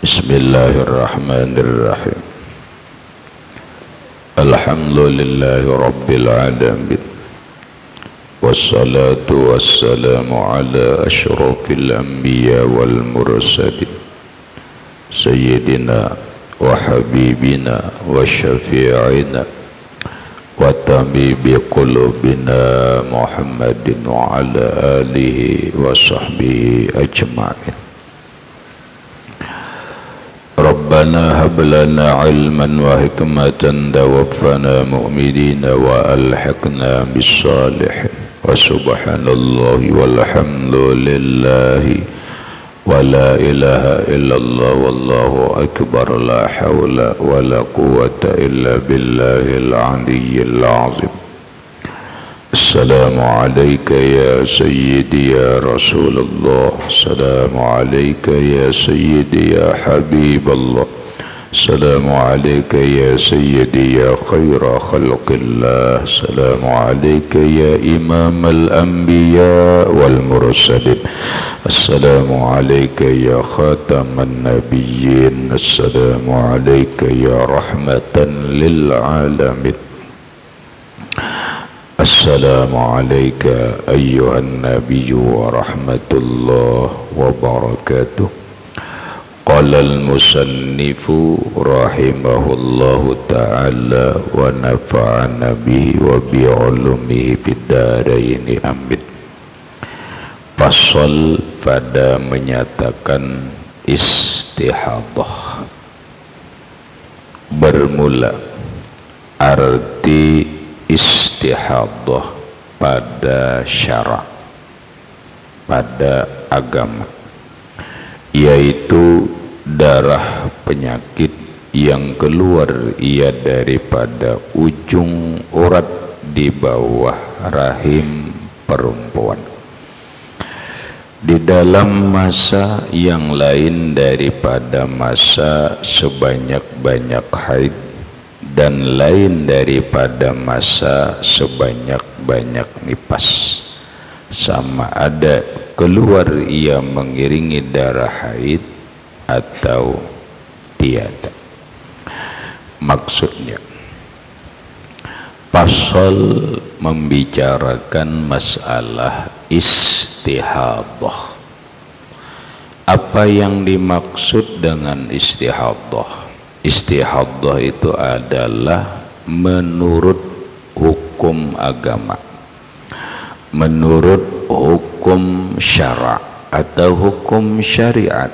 بسم الله الرحمن الرحيم. الحمد لله رب العالمين. والصلاة والسلام على أشرف الأنبياء والمرسلين. سيدنا وحبيبنا وشفيعنا وطبيب قلوبنا محمد وعلى آله وصحبه أجمعين. ربنا هب لنا علما وحكمة توفنا مؤمنين وألحقنا بالصالحين. وسبحان الله والحمد لله ولا إله إلا الله والله أكبر. لا حول ولا قوة إلا بالله العلي العظيم. السلام عليك يا سيدي يا رسول الله. السلام عليك يا سيدي يا حبيب الله. السلام عليك يا سيدي يا خير خلق الله. السلام عليك يا إمام الأنبياء والمرسلين. السلام عليك يا خاتم النبيين. السلام عليك يا رحمة للعالمين. السلام عليك أيها النبي ورحمة الله وبركاته قال المصنف رحمه الله تعالى ونفعنا به وبعلومه في الدارين amin Pasal pada menyatakan istihadah bermula arti istihadah pada syarak pada agama yaitu darah penyakit yang keluar ia daripada ujung urat di bawah rahim perempuan. Di dalam masa yang lain daripada masa sebanyak-banyak haid dan lain daripada masa sebanyak-banyak nipas. Sama ada keluar ia mengiringi darah haid atau tiada. Maksudnya pasal membicarakan masalah istihadah. Apa yang dimaksud dengan istihadah istihadah itu adalah menurut hukum agama. Menurut hukum syara atau hukum syariat.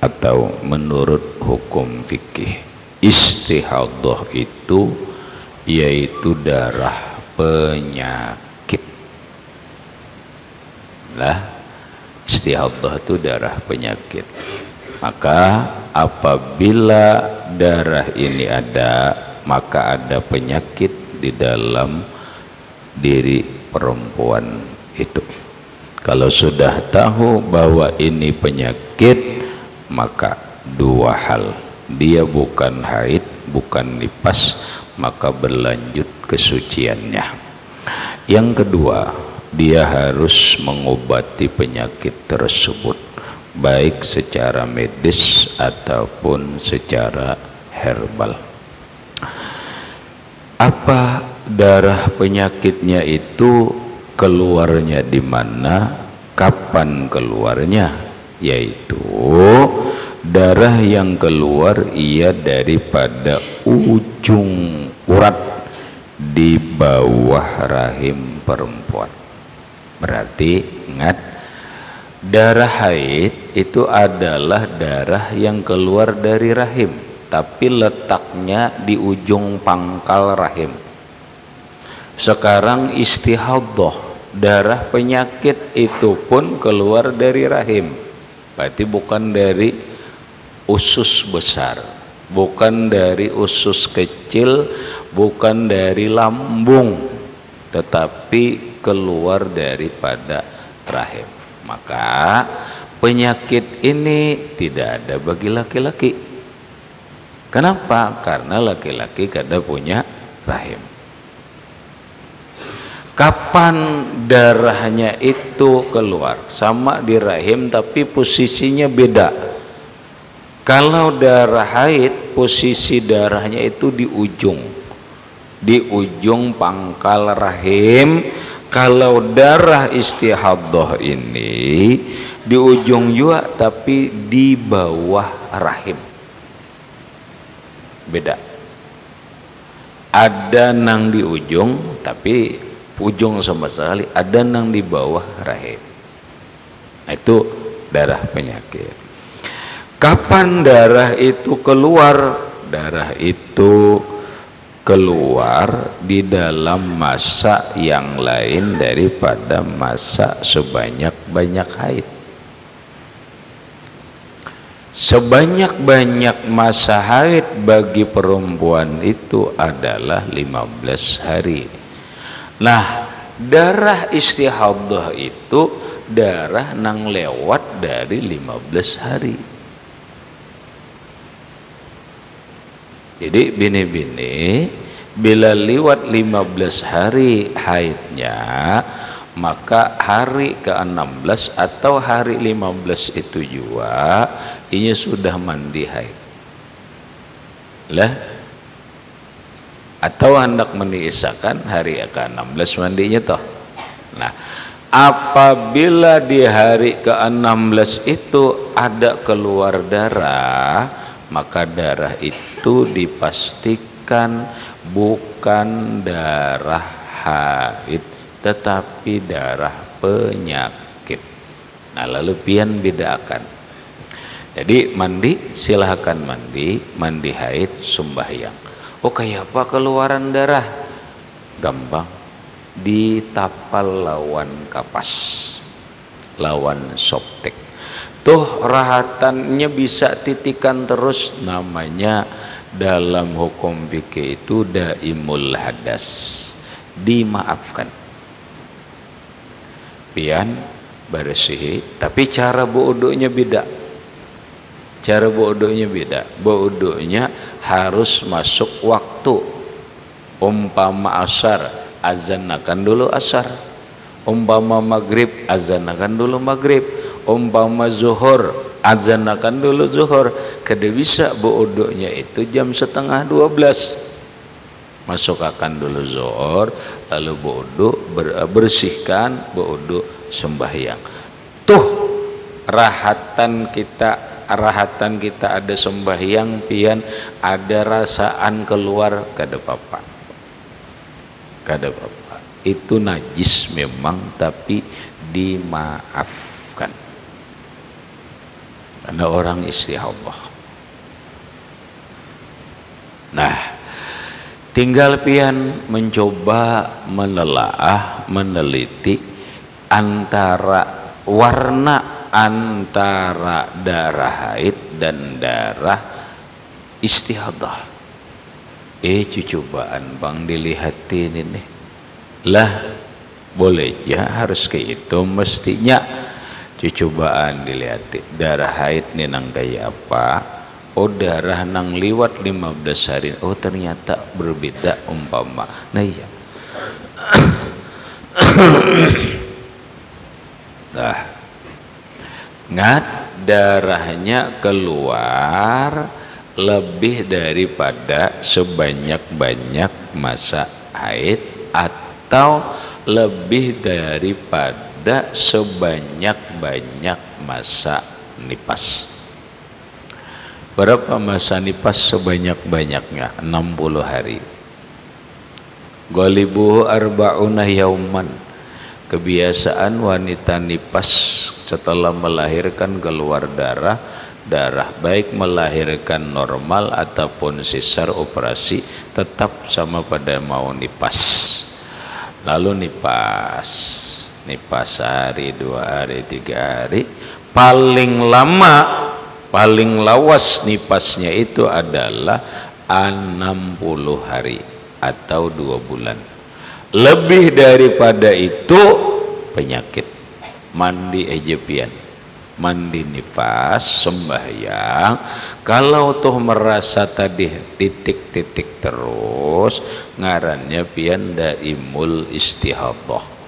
Atau menurut hukum fikih. Istihadah itu yaitu darah penyakit. Lah istihadah itu darah penyakit maka apabila darah ini ada maka ada penyakit di dalam diri perempuan itu. Kalau sudah tahu bahwa ini penyakit maka dua hal. Dia bukan haid bukan nipas maka berlanjut kesuciannya. Yang kedua dia harus mengobati penyakit tersebut baik secara medis ataupun secara herbal. Apa darah penyakitnya itu keluarnya di mana kapan keluarnya? Yaitu darah yang keluar ia daripada ujung urat di bawah rahim perempuan. Berarti ingat darah haid itu adalah darah yang keluar dari rahim tapi letaknya di ujung pangkal rahim. Sekarang istihadah darah penyakit itu pun keluar dari rahim. Berarti bukan dari usus besar bukan dari usus kecil bukan dari lambung tetapi keluar daripada rahim maka penyakit ini tidak ada bagi laki-laki. Kenapa? Karena laki-laki kada punya rahim. Kapan darahnya itu keluar? Sama di rahim tapi posisinya beda. Kalau darah haid posisi darahnya itu di ujung. Di ujung pangkal rahim kalau darah istihadah ini di ujung juga tapi di bawah rahim. Beda. Ada nang di ujung tapi ujung sama sekali ada nang di bawah rahim. Nah, itu darah penyakit. Kapan darah itu keluar? Darah itu keluar di dalam masa yang lain daripada masa sebanyak-banyak haid. Sebanyak-banyak masa haid bagi perempuan itu adalah 15 hari. Nah darah istihadah itu darah nang lewat dari 15 hari Jadi bini-bini bila lewat 15 hari haidnya maka hari ke-16 atau hari 15 itu juga ini sudah mandi haid. Lah atau hendak meniisakan hari ke-16 mandinya toh. Nah, apabila di hari ke-16 itu ada keluar darah, maka darah itu dipastikan bukan darah haid tetapi darah penyakit. Nah lalu pian bedakan. Jadi mandi silahkan mandi. Mandi haid sembahyang. Oh kayak apa keluaran darah? Gampang. Ditapal lawan kapas. Lawan soptek tuh rahatannya bisa titikan terus. Namanya dalam hukum fikih itu daimul hadas. Dimaafkan. Pian bersih tapi cara bodohnya beda. Cara bodohnya beda. Bodohnya harus masuk waktu. Umpama asar azanakan dulu asar. Umpama maghrib azanakan dulu maghrib umpama zuhur azanakan dulu zuhur. Kada bisa bodohnya itu jam setengah dua belas. Masukkan dulu zuhur lalu bodoh ber, bersihkan bodoh sembahyang. Tuh rahatan kita rahatan kita ada sembahyang pian ada rasaan keluar kada apa kada apa itu najis memang tapi dimaaf karena orang istihadah nah tinggal pian mencoba menelaah meneliti antara warna antara darah haid dan darah istihadah. Eh cobaan bang dilihatin ini. Lah boleh ya harus kayak itu mestinya cobaan dilihat darah haid nih nang kayak apa? Oh darah nang liwat 15 hari. Oh ternyata berbeda umpama. Nah iya. Nah. Ngat darahnya keluar lebih daripada sebanyak-banyak masa haid atau lebih daripada ada sebanyak-banyak masa nipas. Berapa masa nipas sebanyak-banyaknya? 60 hari. Golibuhu arba'una yauman. Kebiasaan wanita nipas setelah melahirkan keluar darah darah baik melahirkan normal ataupun sisar operasi tetap sama pada mau nipas. Lalu nipas nipas sehari dua hari tiga hari. Paling lama paling lawas nipasnya itu adalah 60 hari atau dua bulan. Lebih daripada itu penyakit. Mandi ejepian mandi nifas sembahyang. Kalau tuh merasa tadi titik-titik terus ngarannya pian daimul istihadah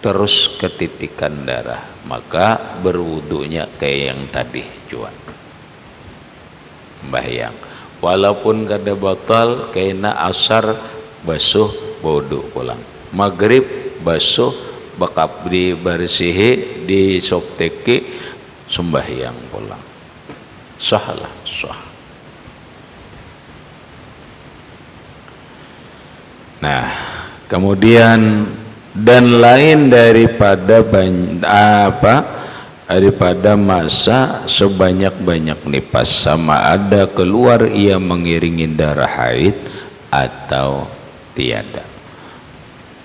terus ketitikan darah maka berwudunya kayak yang tadi cuan sembahyang walaupun kada batal kaina asar basuh bodoh pulang. Maghrib basuh bakap di sopteki sembahyang pulang. Sahlah sah. Nah kemudian dan lain daripada apa daripada masa sebanyak-banyak nipas. Sama ada keluar ia mengiringi darah haid atau tiada.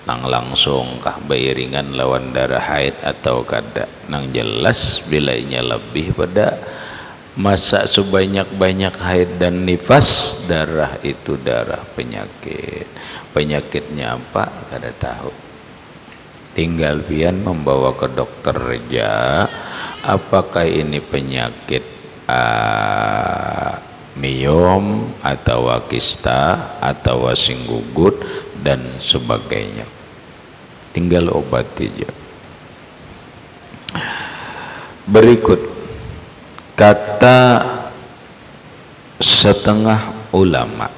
Nang langsung kah beriringan lawan darah haid atau kada? Nang jelas bilainya lebih pada masa sebanyak-banyak haid dan nifas darah itu darah penyakit. Penyakitnya apa? Kada tahu tinggal pian membawa ke dokter reja apakah ini penyakit uh, miom atau kista atau singgugut dan sebagainya? Tinggal obat aja. Berikut kata setengah ulama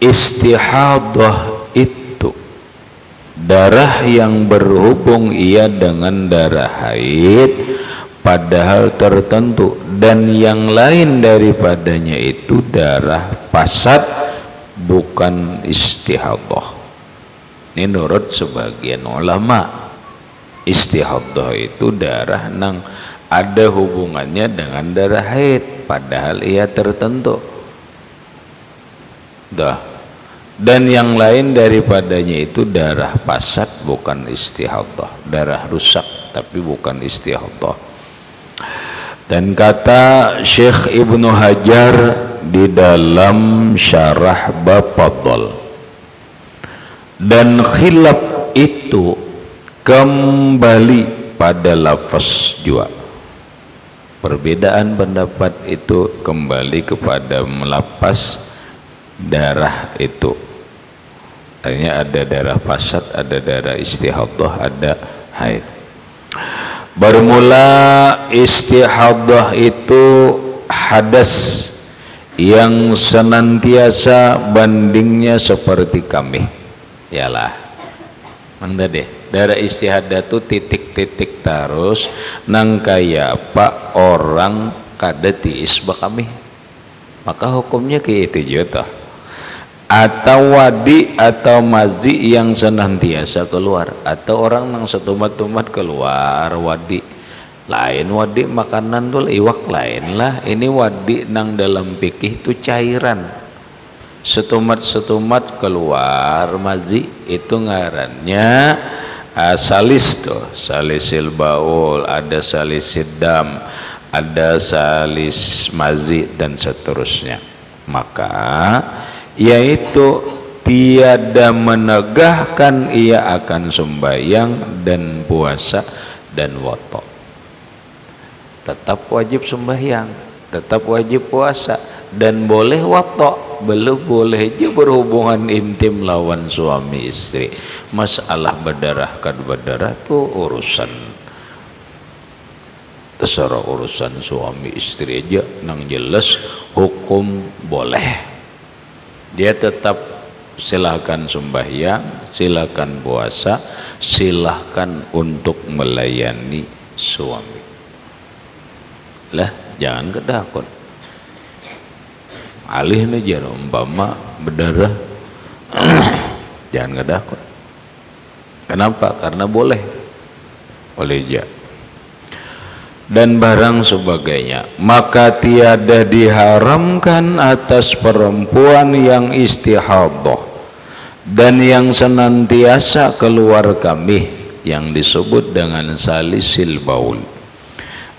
istihadah darah yang berhubung ia dengan darah haid padahal tertentu. Dan yang lain daripadanya itu darah pasat bukan istihadah. Ini menurut sebagian ulama istihadah itu darah nang ada hubungannya dengan darah haid padahal ia tertentu. Dah dan yang lain daripadanya itu darah pasat bukan istihadah. Darah rusak tapi bukan istihadah. Dan kata Syekh Ibnu Hajar di dalam syarah Bafadol dan khilaf itu kembali pada lafaz jua. Perbedaan pendapat itu kembali kepada melapas darah itu Artinya ada darah fasad, ada darah istihadah, ada haid. Bermula istihadah itu hadas yang senantiasa bandingnya seperti kami. Yalah. Manda deh. Darah istihadah itu titik-titik terus nang kaya apa orang kada tiis kami. Maka hukumnya kayak itu juga atau wadi atau mazi yang senantiasa keluar. Atau orang yang setumat-tumat keluar wadi. Lain wadi makanan dulu iwak lain lah. Ini wadi nang dalam pikih itu cairan. Setumat-setumat keluar mazi itu ngarannya uh, salis tuh. Salisil baul ada salisid dam ada salis mazi dan seterusnya. Maka yaitu tiada menegahkan ia akan sembahyang dan puasa dan wotok tetap wajib sembahyang tetap wajib puasa dan boleh wotok belum boleh aja berhubungan intim lawan suami istri. Masalah berdarahkan berdarah itu urusan terserah urusan suami istri aja. Nang jelas hukum boleh dia tetap silahkan sembahyang silahkan puasa silahkan untuk melayani suami. Lah jangan kedakon. Alih nih umpama berdarah jangan kedakon. Kenapa? Karena boleh. Boleh jah dan barang sebagainya. Maka tiada diharamkan atas perempuan yang istihadah dan yang senantiasa keluar kami yang disebut dengan salisil baul.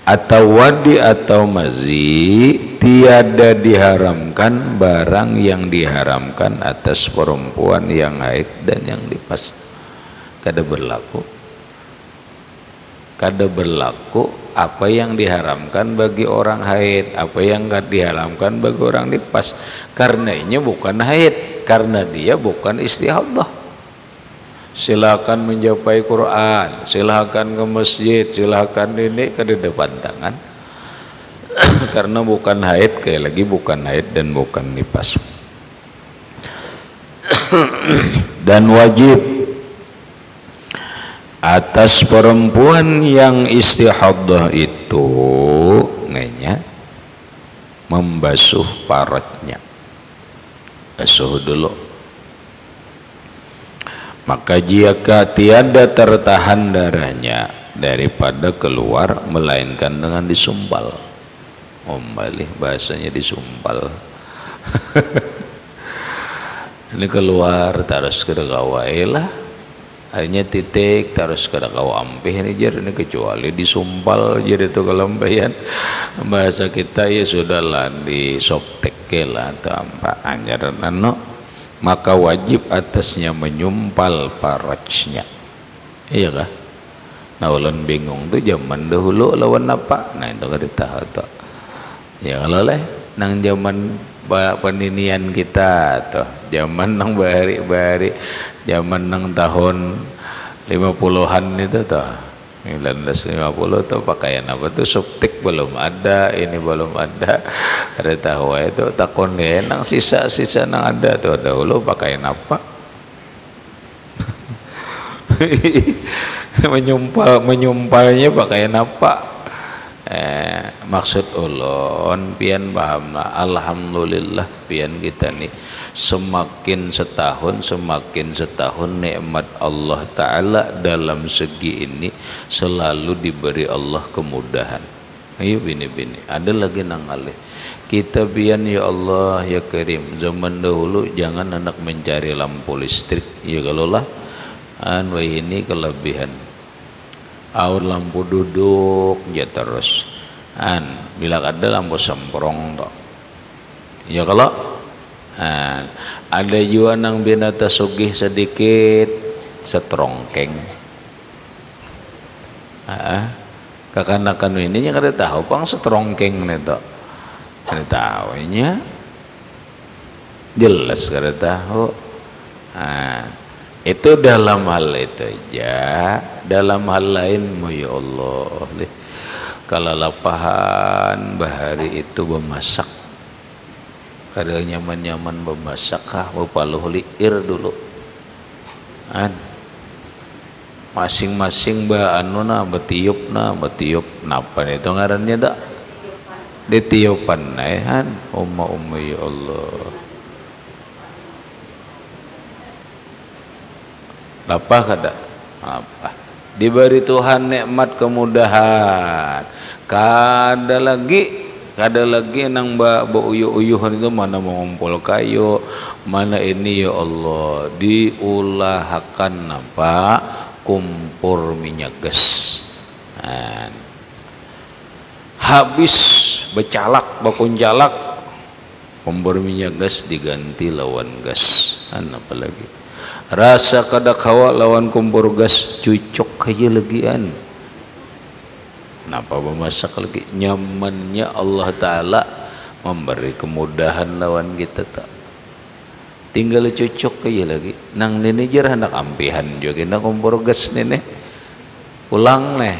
Atau wadi atau mazi tiada diharamkan barang yang diharamkan atas perempuan yang haid dan yang dipas. Kada berlaku kada berlaku apa yang diharamkan bagi orang haid apa yang tidak diharamkan bagi orang nipas karena ini bukan haid karena dia bukan istihadah silakan menjauhi Quran silakan ke masjid silakan ini ke depan tangan karena bukan haid kayak lagi bukan haid dan bukan nifas dan wajib atas perempuan yang istihadah itu nanya membasuh paratnya. Basuh dulu. Maka jika tiada tertahan darahnya daripada keluar melainkan dengan disumpal. Ombali bahasanya disumpal. Ini keluar terus ke gawai lah akhirnya titik terus ke kawa ampih ini jar ini kecuali disumpal jadi itu kelembayan bahasa kita ya sudahlah di soptek lah atau apa anjar nano maka wajib atasnya menyumpal parajnya iya kah? Nah ulun bingung tuh zaman dahulu lawan apa? Nah itu kan tahu tuh. Ya kalau leh nang zaman peninian kita tuh zaman nang bahari-bahari zaman nang tahun 50-an itu tuh 1950 tuh pakaian apa tuh subtik belum ada ini belum ada. Ada tahu itu takon ya nang sisa-sisa nang ada tuh dahulu pakaian apa? Menyumpal menyumpalnya pakaian apa eh, maksud ulun pian paham alhamdulillah pian kita nih semakin setahun semakin setahun nikmat Allah taala dalam segi ini selalu diberi Allah kemudahan. Ayo bini bini ada lagi nang alih. Kita pian ya Allah ya Karim zaman dahulu jangan anak mencari lampu listrik ya kalau lah. An ini kelebihan aur lampu duduk ya terus. An bila ada lampu semprong toh. Ya kalau an, ada juga nang binata sugih sedikit setrongkeng. Ah kakanakan ini yang ada tahu pang setrongkeng nih toh. Ada tahu nya jelas kada tahu. Ah itu dalam hal itu aja. Dalam hal lain ya Allah kalau lapahan bahari itu memasak. Kada nyaman-nyaman memasak kah bapaluh liir dulu. An. Masing-masing ba anu na betiup na betiup napa itu ngarannya dak? Ditiupan na eh, umma umma ya Allah apa kada apa diberi Tuhan nikmat kemudahan. Kada lagi kada lagi nang ba, uyuh-uyuhan itu mana mengumpul kayu mana ini ya Allah. Diulahkan apa? Kumpur minyak gas. Habis becalak bakuncalak kumpur minyak gas diganti lawan gas. Apa lagi rasa kada kawa lawan kompor gas cucok kaya legian. Kenapa memasak lagi? Nyamannya Allah Ta'ala memberi kemudahan lawan kita tak. Tinggal cucok kaya lagi. Nang nini jar hendak ampihan juga kena kompor gas nini. Ulang nih.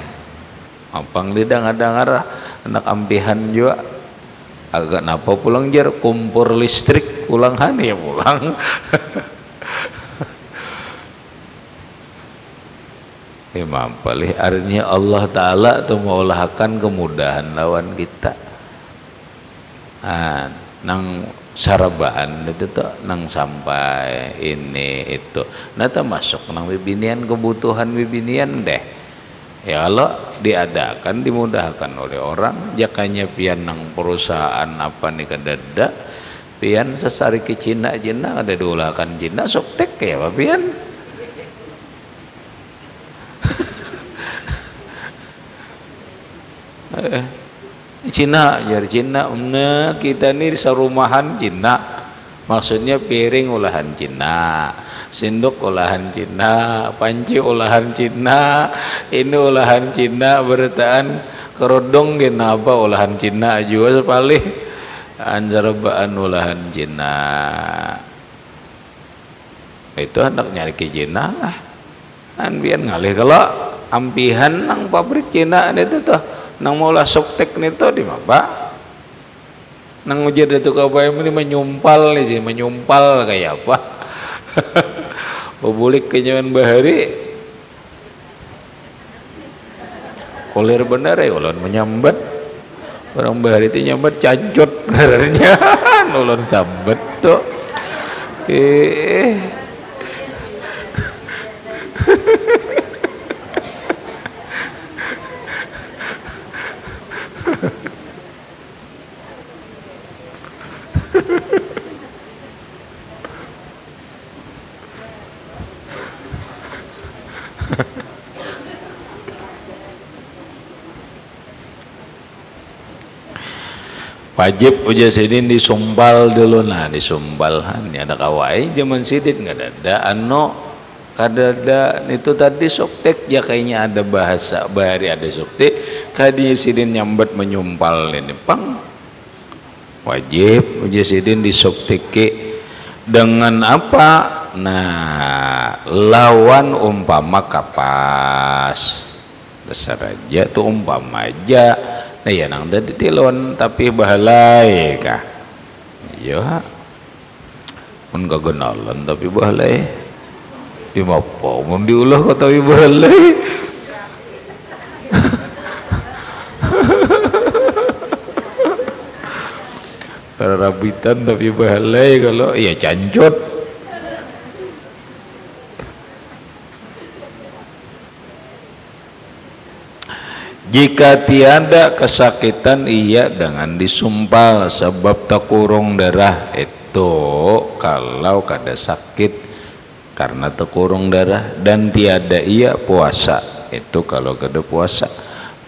Apang lidang ada ngara hendak ampihan juga agak napa pulang jar kompor listrik ulang hani ya pulang Imam Palih artinya Allah Ta'ala itu mengolahkan kemudahan lawan kita. Ah, nang sarabaan itu tuh nang sampai ini itu. Nah masuk nang bibinian kebutuhan bibinian deh. Ya kalau diadakan dimudahkan oleh orang jakanya pian nang perusahaan apa nih kedada pian sesari ke Cina Cina ada diulahkan Cina sok tek ya pian Cina jar Cina umna kita ini sarumahan Cina maksudnya piring olahan Cina sendok olahan Cina panci olahan Cina ini olahan Cina bertaan kerodong kenapa olahan Cina juga sepalih anjarbaan olahan Cina itu hendak nyari ke Cina lah. Kan biar ngalih kalau ampihan nang pabrik Cina itu tuh nang maulah soktek nito di mapa nang ujar itu kabayam ini menyumpal nih sih menyumpal kayak apa? Bubulik kenyaman bahari. Kolir benar ya ulun menyambat orang bahari itu nyambat cacut karena ulun sambat tuh eh wajib uja sidin disumbal dulu. Nah disumbalhan ya ada kawai. Zaman sidin nggak ada. Ano kadada itu tadi soktek ya kayaknya ada bahasa bahari ada soktek kadi sidin nyambat menyumpal ini. Pang. Wajib uja sidin disokteke dengan apa? Nah lawan umpama kapas. Dasar aja tuh umpama aja nah ya nang dadi tilon tapi bahalai kah? Iya. Mun kagenalan tapi bahalai. Di mapo mun diulah kok tapi bahalai. Rabitan tapi bahalai kalau iya cancot Jika tiada kesakitan ia dengan disumpal. Sebab tekurung darah itu kalau kada sakit. Karena tekurung darah dan tiada ia puasa. Itu kalau kada puasa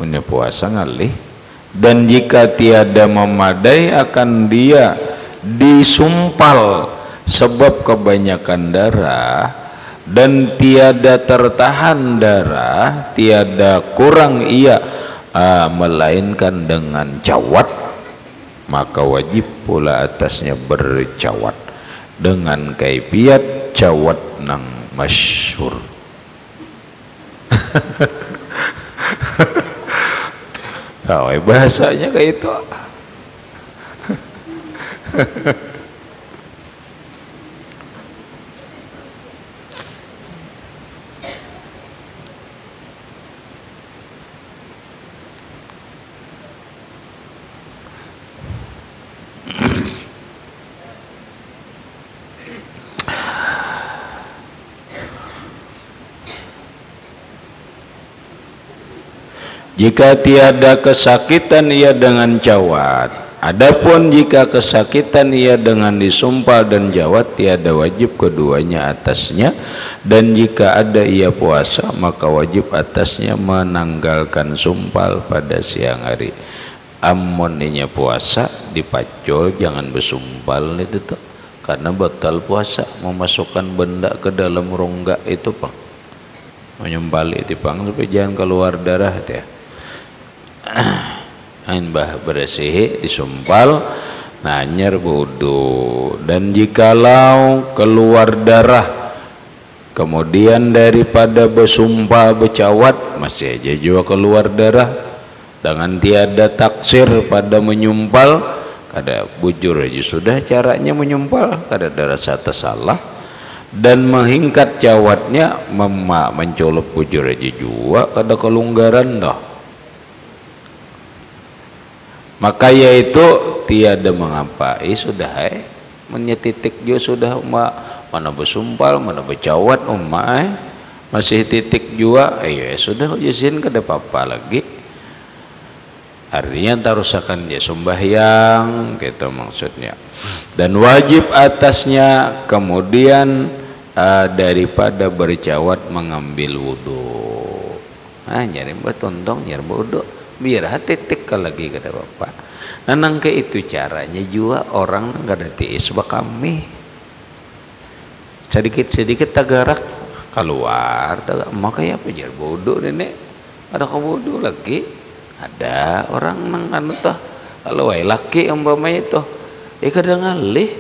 punya puasa ngalih. Dan jika tiada memadai akan dia disumpal. Sebab kebanyakan darah dan tiada tertahan darah tiada kurang ia uh, melainkan dengan cawat maka wajib pula atasnya bercawat. Dengan kaifiat cawat nang masyhur. Tahu bahasanya kayak itu Jika tiada kesakitan ia dengan jawat Adapun jika kesakitan ia dengan disumpal dan jawat tiada wajib keduanya atasnya. Dan jika ada ia puasa maka wajib atasnya menanggalkan sumpal pada siang hari. Amun inya puasa dipacul jangan bersumpal itu tuh. Karena batal puasa memasukkan benda ke dalam rongga itu pak. Menyumpali itu pang supaya jangan keluar darah ya bah bersih disumpal nanyar wudu. Dan jikalau keluar darah kemudian daripada bersumpah bercawat masih aja juga keluar darah. Dengan tiada taksir pada menyumpal kada bujur aja sudah caranya menyumpal kada ada rasa salah dan menghingkat cawatnya memak mencolok bujur aja juga kada kelunggaran dah maka yaitu tiada mengapa eh sudah eh? Menyetitik juga sudah umma mana bersumpal mana bercawat umma eh? Masih titik juga eh ya sudah izin kada apa-apa lagi. Artinya tarusakan dia sembahyang gitu maksudnya. Dan wajib atasnya kemudian uh, daripada bercawat mengambil wudhu. Ah nyari buat tontong nyari wudhu biar hati titik lagi kata bapak. Nah nangke itu caranya juga orang nggak ada tiis kami sedikit sedikit tagarak keluar tagak makanya apa bodoh nenek. Ada kau bodoh lagi? Ada orang nang anu toh kalau wae laki umpamanya itu eh kadang ngalih.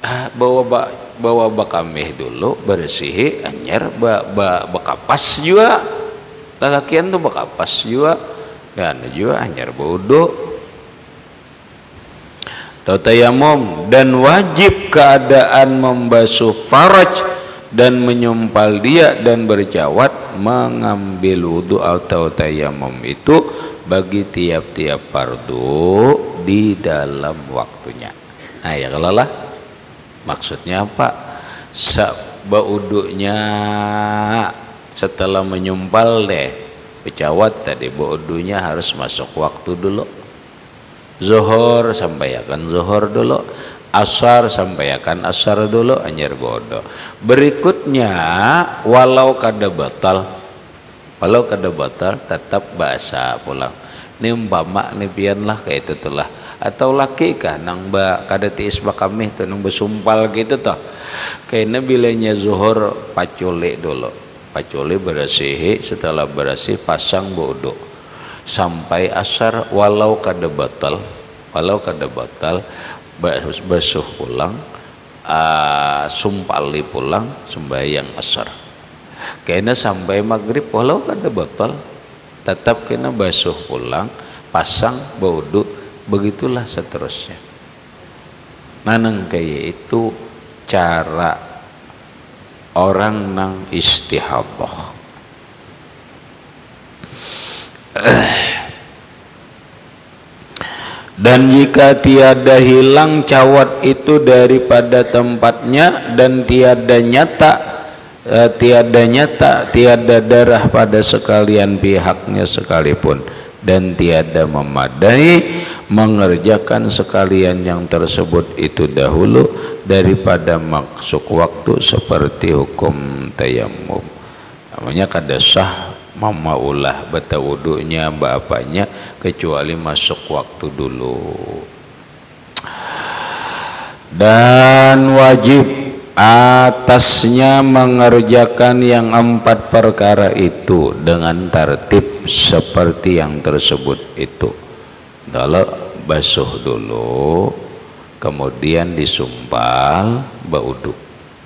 Ah, bawa bak bawa bakameh dulu bersih anyar ba, ba, bakapas juga lalakian tuh bakapas juga dan juga anyar bodoh atau tayamum dan wajib keadaan membasuh faraj dan menyumpal dia dan berjawat mengambil wudhu atau tayamum itu bagi tiap-tiap fardu di dalam waktunya. Nah ya kalau lah maksudnya apa? Baudunya setelah menyumpal deh berjawat tadi baudunya harus masuk waktu dulu. Zuhur sampaikan zuhur dulu. Asar sampaikan asar dulu anjir bodoh. Berikutnya walau kada batal walau kada batal tetap bahasa pulang. Ini umpama ini lah kayak itu telah atau laki kah nang ba kada tiis ba kami tuh nang besumpal gitu toh kayaknya bilanya zuhur paculi dulu paculi bersih setelah bersih pasang bodoh sampai asar walau kada batal walau kada batal basuh pulang uh, sumpali pulang sembahyang asar. Kena sampai maghrib walau ada botol tetap kena basuh pulang pasang baudu begitulah seterusnya. Nanang kayak itu cara orang nang istihadah dan jika tiada hilang cawat itu daripada tempatnya dan tiada nyata eh, tiada nyata tiada darah pada sekalian pihaknya sekalipun dan tiada memadai mengerjakan sekalian yang tersebut itu dahulu daripada maksud waktu seperti hukum tayamum. Namanya kada sah mama ulah bata wudunya bapaknya kecuali masuk waktu dulu. Dan wajib atasnya mengerjakan yang empat perkara itu dengan tertib seperti yang tersebut itu. Kalau basuh dulu kemudian disumpal baudu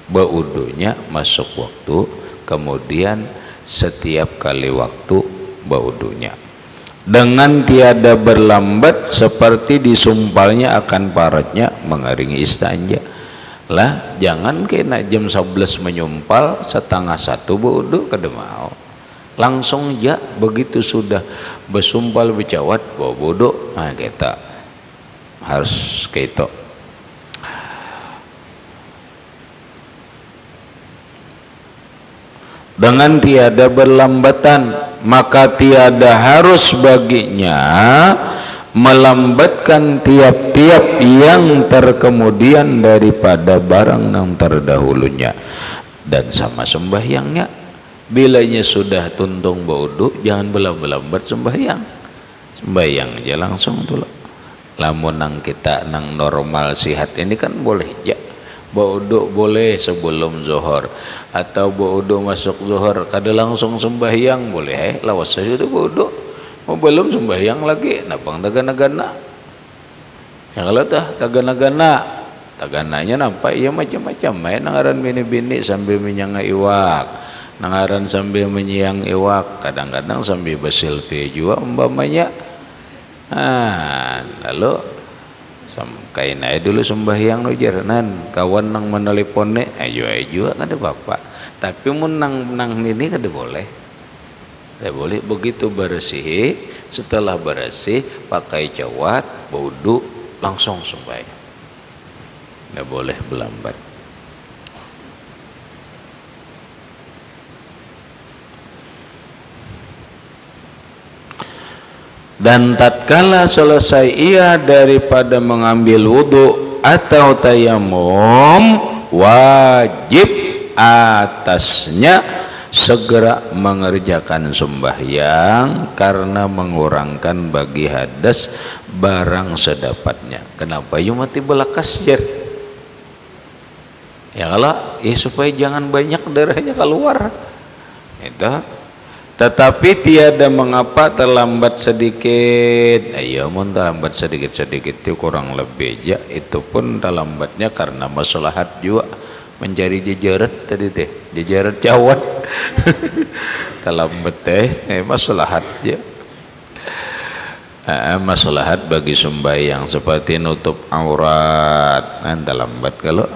baudunya masuk waktu kemudian setiap kali waktu baudunya dengan tiada berlambat seperti disumpalnya akan paratnya mengaringi istanja lah jangan kena jam 11 menyumpal setengah satu baudu kada mau langsung ya begitu sudah bersumpal bercawat bawa bodoh nah kita harus kita dengan tiada berlambatan maka tiada harus baginya melambatkan tiap-tiap yang terkemudian daripada barang yang terdahulunya. Dan sama sembahyangnya bilanya sudah tuntung baudu jangan belambat sembahyang. Sembahyang aja langsung dulu lamun nang kita nang normal sihat ini kan boleh ya Ba'uduk boleh sebelum zuhur. Atau ba'uduk masuk zuhur kada langsung sembahyang boleh eh. Lawas saja tu ba'uduk mau belum sembahyang lagi napang tagana-gana. Yang kalau dah tagana-gana. Tagananya nampak ia macam-macam main nangaran bini-bini sambil menyanga iwak. Nangaran sambil menyiang iwak kadang-kadang sambil berselfie juga umpamanya ah lalu kain aja dulu sembahyang no jaranan kawan nang menelepone ayo ayo ada bapak. Tapi mun nang nang ini kada boleh. Kada boleh begitu bersih setelah bersih pakai jawat wudu langsung sembahyang. Tidak boleh berlambat dan tatkala selesai ia daripada mengambil wudhu atau tayamum wajib atasnya segera mengerjakan sembahyang karena mengurangkan bagi hadas barang sedapatnya. Kenapa? You mati belakas jer. Ya kalau ya supaya jangan banyak darahnya keluar. Itu tetapi tiada mengapa terlambat sedikit. Ayo mun terlambat sedikit-sedikit itu kurang lebih ya itu pun terlambatnya karena maslahat juga mencari jejarat tadi teh. Jejarat jawat. Terlambat teh. Eh, maslahat ya uh, maslahat bagi sembahyang seperti nutup aurat. Nanti lambat kalau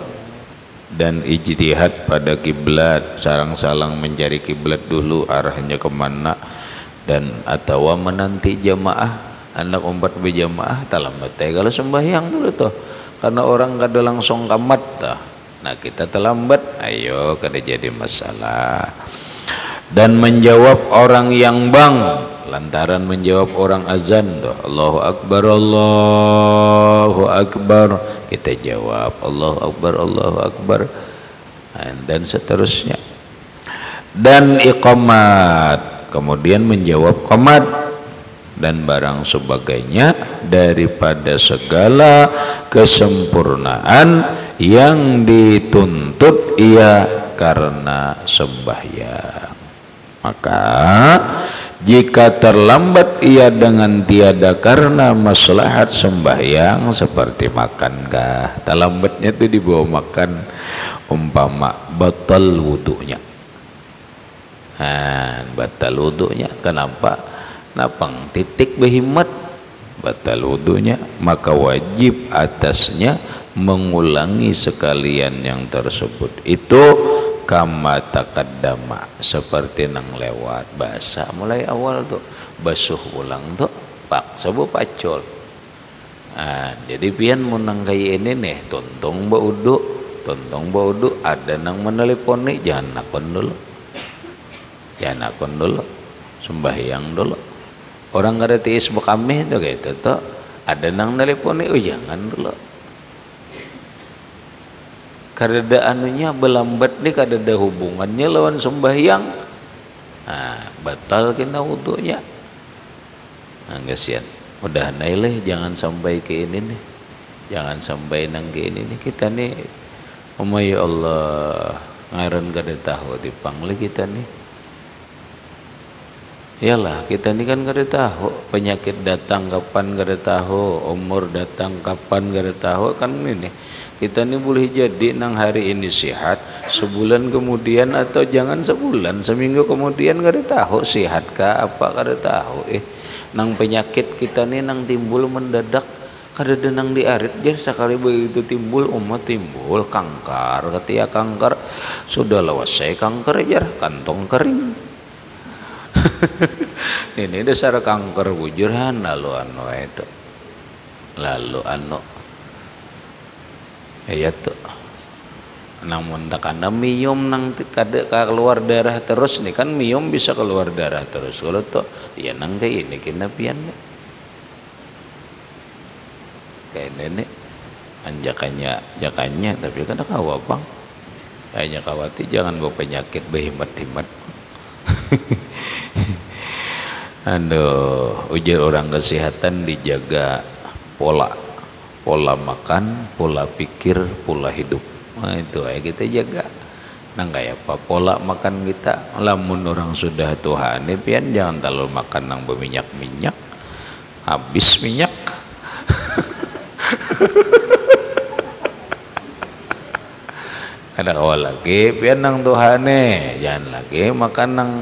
dan ijtihad pada kiblat sarang-salang mencari kiblat dulu arahnya ke mana dan atau menanti jamaah anak umat berjamaah terlambat ya kalau sembahyang dulu tuh karena orang kada langsung kamat dah nah kita terlambat ayo kada jadi masalah. Dan menjawab orang yang bang lantaran menjawab orang azan tuh Allahu Akbar Allahu Akbar. Kita jawab Allahu Akbar Allahu Akbar. Dan seterusnya. Dan iqamat kemudian menjawab qamat dan barang sebagainya daripada segala kesempurnaan yang dituntut ia karena sembahyang. Maka jika terlambat ia dengan tiada karena maslahat sembahyang seperti makankah terlambatnya itu dibawa makan umpama batal wudhunya. Nah, batal wudhunya. Kenapa? Napang titik berhimat batal wudhunya maka wajib atasnya mengulangi sekalian yang tersebut. Itu kama takaddama seperti nang lewat bahasa. Mulai awal tuh. Basuh ulang tuh. Pak sabu pacol nah, jadi pian nang kayak ini nih. Tontong baudu tontong baudu ada nang menelepon nih jangan akun dulu. Jangan akun dulu. Sembahyang dulu. Orang kada tiis kami tuh kayak itu tuh. Ada nang telepon nih oh jangan dulu karena anunya belambat nih ada hubungannya lawan sembahyang. Nah, batal kita wudhunya nah kasihan udah naileh jangan sampai ke ini nih jangan sampai nang ke ini nih kita nih Oh ya Allah ngaran kada tahu di pangli kita nih Iyalah kita ini kan kada tahu. Penyakit datang kapan kada tahu. Umur datang kapan kada tahu. Kan ini kita ini boleh jadi nang hari ini sehat sebulan kemudian atau jangan sebulan seminggu kemudian gak ada tahu sehat kah apa gak ada tahu eh. Nang penyakit kita ini nang timbul mendadak kada denang di arit jadi sekali begitu timbul umat timbul kanker ketika kanker. Sudah lawas saya kanker aja kantong kering. Ini dasar kanker bujur lalu anu itu. Lalu anu ya tuh. Namun tak ada miom nang kada keluar darah terus nih kan miom bisa keluar darah terus. Kalau tuh ya nang kayak ini kena pian kayak nenek anjakannya jakannya tapi kada kawa bang. Kayaknya kawati jangan bawa penyakit behimat-himat aduh ujar orang kesehatan dijaga pola pola makan, pola pikir, pola hidup. Nah, itu aja kita jaga. Nah kayak apa pola makan kita. Lamun orang sudah Tuhan pian jangan terlalu makan nang berminyak-minyak habis minyak. Ada awal lagi pian nang Tuhan jangan lagi makan nang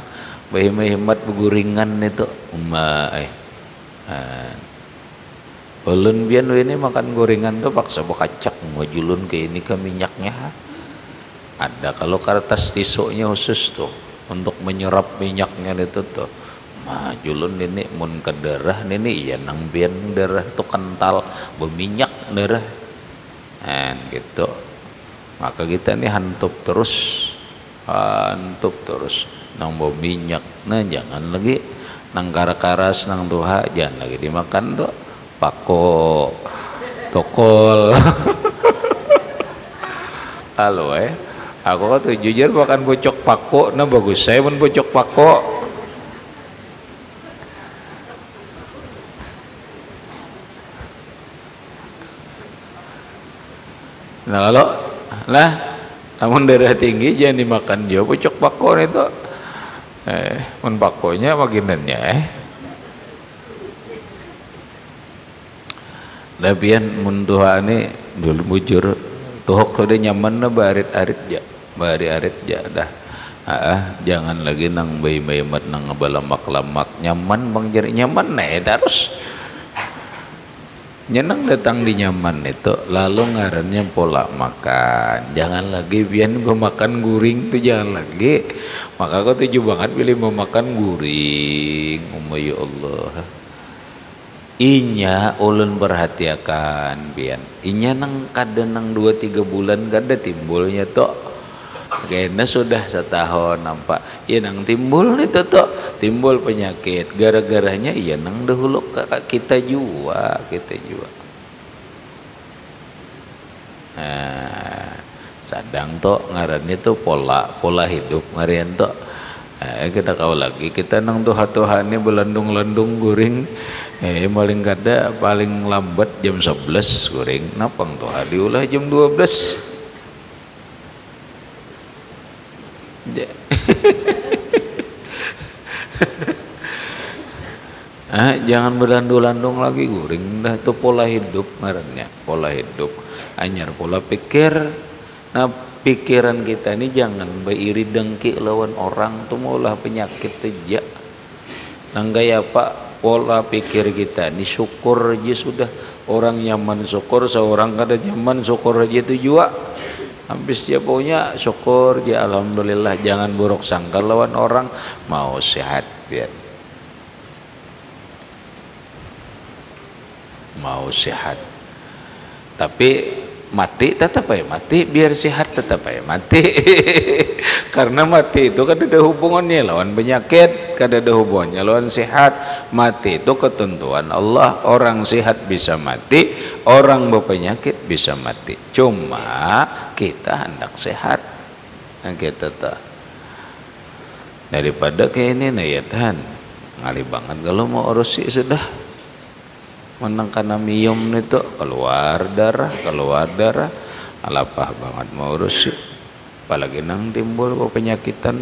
behimat beguringan itu. Umma eh ah, Ulun bian ini makan gorengan tuh paksa kacak ngajulun ke ini ke minyaknya. Ada kalau kertas tisuknya khusus tuh untuk menyerap minyaknya itu tuh. Majulun ini mun ke darah ini iya nang bian darah tuh kental berminyak darah. Nah, gitu. Maka kita ini hantup terus hantup terus nang bau minyak nah jangan lagi nang kara-karas nang tuha jangan lagi dimakan tuh pako tokol. Halo eh. Aku kan tuh jujur makan bocok pako nah bagus. Saya pun bocok pako nah kalau lah namun darah tinggi jangan dimakan juga bocok pako itu eh pun pakonya makinannya eh Labian muntuhane dulu bujur tuhok udah nyaman na barit arit ja bari arit ja dah. Ah, jangan lagi nang bayi bayi mat nang ngabalamak lamak nyaman bang jari nyaman nah terus. Nyenang datang di nyaman itu lalu ngarannya pola makan. Jangan lagi biar memakan guring itu jangan lagi. Maka kau tuju banget pilih memakan guring. Oh ya Allah inya ulun perhatiakan bian. Inya nang kada nang dua tiga bulan kada timbulnya toh karena sudah setahun nampak. Ya nang timbul itu tuh timbul penyakit. Gara-garanya ya nang dahulu kita jua kita jua. Nah, sadang tuh ngaran itu pola pola hidup ngarian tuh eh, kita kau lagi kita nang tuh tuhan ini belandung-landung guring eh paling kada paling lambat jam 11 guring napang tuh. Diulah jam 12 ah, jangan berlandung-landung lagi guring dah itu pola hidup ngarannya pola hidup. Anyar pola pikir. Nah pikiran kita ini jangan beiri dengki lawan orang tuh maulah penyakit tejak gaya pak pola pikir kita. Ini syukur aja sudah. Orang nyaman syukur seorang kada nyaman syukur aja itu juga habis dia punya syukur dia alhamdulillah jangan buruk sangka lawan orang. Mau sehat biar. Mau sehat. Tapi mati tetap aja. Mati biar sehat tetap aja. Mati. Karena mati itu kan ada hubungannya. Lawan penyakit kan ada hubungannya. Lawan sehat mati itu ketentuan Allah. Orang sehat bisa mati orang berpenyakit bisa mati. Cuma kita hendak sehat. Kita tak daripada kayak ini nah ya Tuhan. Ngali banget kalau mau urus sih sudah. Menang karena miom itu keluar darah keluar darah. Alapah banget mau urus apalagi nang timbul penyakitan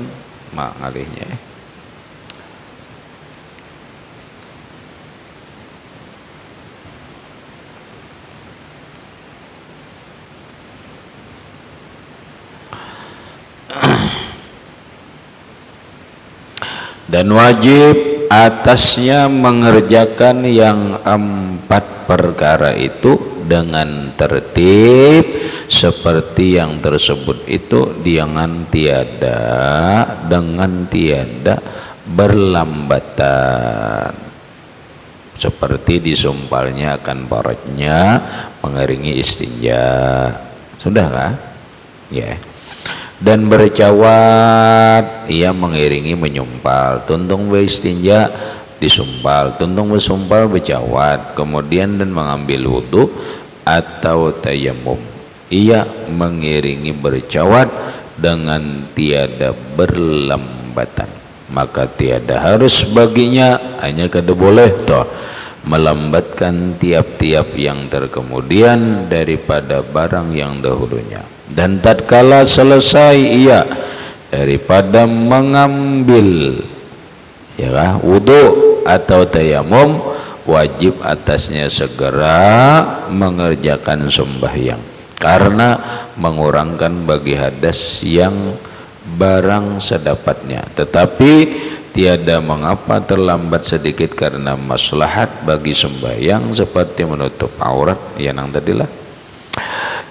mak ngalihnya. eh. Dan wajib atasnya mengerjakan yang empat perkara itu dengan tertib seperti yang tersebut itu dengan tiada dengan tiada berlambatan. Seperti disumpalnya akan porotnya mengiringi istinja. Sudah kah ya. yeah dan bercawat. Ia mengiringi menyumpal tuntung beristinja disumpal tuntung bersumpal bercawat. Kemudian dan mengambil wudhu atau tayamum. Ia mengiringi bercawat dengan tiada berlambatan. Maka tiada harus baginya hanya kada boleh toh. Melambatkan tiap-tiap yang terkemudian daripada barang yang dahulunya dan tatkala selesai ia daripada mengambil ya wudu atau tayamum wajib atasnya segera mengerjakan sembahyang. Karena mengurangkan bagi hadas yang barang sedapatnya. Tetapi tiada mengapa terlambat sedikit karena maslahat bagi sembahyang seperti menutup aurat yang tadilah